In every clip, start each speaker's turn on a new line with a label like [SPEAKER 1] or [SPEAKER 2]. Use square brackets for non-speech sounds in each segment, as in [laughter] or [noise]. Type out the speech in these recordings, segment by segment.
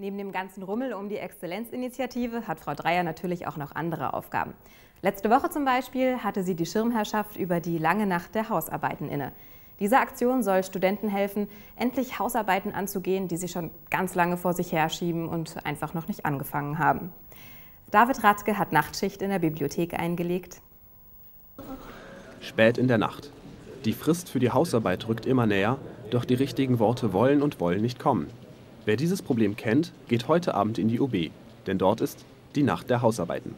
[SPEAKER 1] Neben dem ganzen Rummel um die Exzellenzinitiative hat Frau Dreier natürlich auch noch andere Aufgaben. Letzte Woche zum Beispiel hatte sie die Schirmherrschaft über die lange Nacht der Hausarbeiten inne. Diese Aktion soll Studenten helfen, endlich Hausarbeiten anzugehen, die sie schon ganz lange vor sich herschieben und einfach noch nicht angefangen haben. David Ratzke hat Nachtschicht in der Bibliothek eingelegt.
[SPEAKER 2] Spät in der Nacht. Die Frist für die Hausarbeit rückt immer näher, doch die richtigen Worte wollen und wollen nicht kommen. Wer dieses Problem kennt, geht heute Abend in die UB, denn dort ist die Nacht der Hausarbeiten.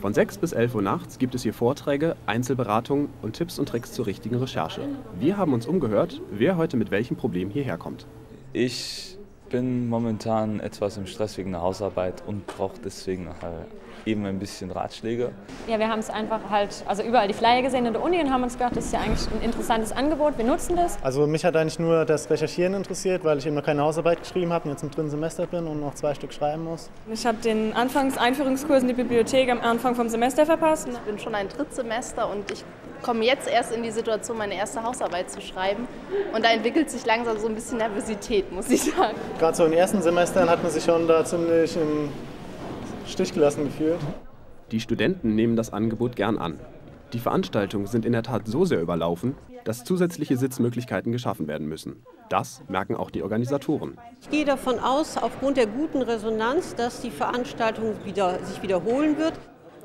[SPEAKER 2] Von 6 bis 11 Uhr nachts gibt es hier Vorträge, Einzelberatungen und Tipps und Tricks zur richtigen Recherche. Wir haben uns umgehört, wer heute mit welchem Problem hierher kommt.
[SPEAKER 3] Ich bin momentan etwas im Stress wegen der Hausarbeit und brauche deswegen halt eben ein bisschen Ratschläge.
[SPEAKER 4] Ja, wir haben es einfach halt, also überall die Flyer gesehen in der Uni und haben uns gedacht, das ist ja eigentlich ein interessantes Angebot, wir nutzen das.
[SPEAKER 5] Also mich hat eigentlich nur das Recherchieren interessiert, weil ich eben noch keine Hausarbeit geschrieben habe und jetzt im dritten Semester bin und noch zwei Stück schreiben muss.
[SPEAKER 6] Ich habe den Anfangs-Einführungskurs in die Bibliothek am Anfang vom Semester verpasst.
[SPEAKER 7] Ich bin schon ein Drittsemester und ich komme jetzt erst in die Situation, meine erste Hausarbeit zu schreiben. Und da entwickelt sich langsam so ein bisschen Nervosität, muss ich sagen.
[SPEAKER 5] Gerade so in den ersten Semestern hat man sich schon da ziemlich im Stich gelassen gefühlt.
[SPEAKER 2] Die Studenten nehmen das Angebot gern an. Die Veranstaltungen sind in der Tat so sehr überlaufen, dass zusätzliche Sitzmöglichkeiten geschaffen werden müssen. Das merken auch die Organisatoren.
[SPEAKER 8] Ich gehe davon aus, aufgrund der guten Resonanz, dass die Veranstaltung wieder, sich wiederholen wird.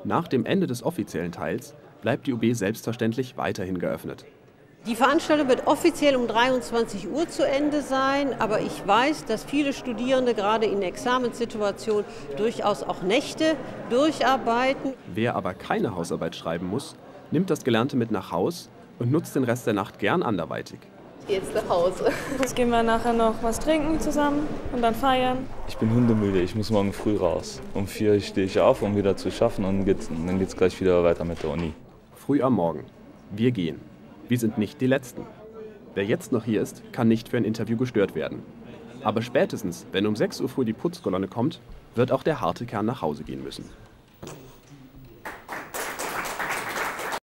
[SPEAKER 2] Nach dem Ende des offiziellen Teils bleibt die UB selbstverständlich weiterhin geöffnet.
[SPEAKER 8] Die Veranstaltung wird offiziell um 23 Uhr zu Ende sein, aber ich weiß, dass viele Studierende gerade in Examenssituationen durchaus auch Nächte durcharbeiten.
[SPEAKER 2] Wer aber keine Hausarbeit schreiben muss, nimmt das Gelernte mit nach Haus und nutzt den Rest der Nacht gern anderweitig.
[SPEAKER 7] Jetzt nach Hause. [laughs]
[SPEAKER 6] Jetzt gehen wir nachher noch was trinken zusammen und dann feiern.
[SPEAKER 3] Ich bin hundemüde, ich muss morgen früh raus. Um vier stehe ich auf, um wieder zu schaffen und dann geht es gleich wieder weiter mit der Uni.
[SPEAKER 2] Früh am Morgen. Wir gehen. Wir sind nicht die Letzten. Wer jetzt noch hier ist, kann nicht für ein Interview gestört werden. Aber spätestens, wenn um 6 Uhr früh die Putzkolonne kommt, wird auch der harte Kern nach Hause gehen müssen.